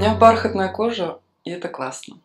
меня бархатная кожа, и это классно.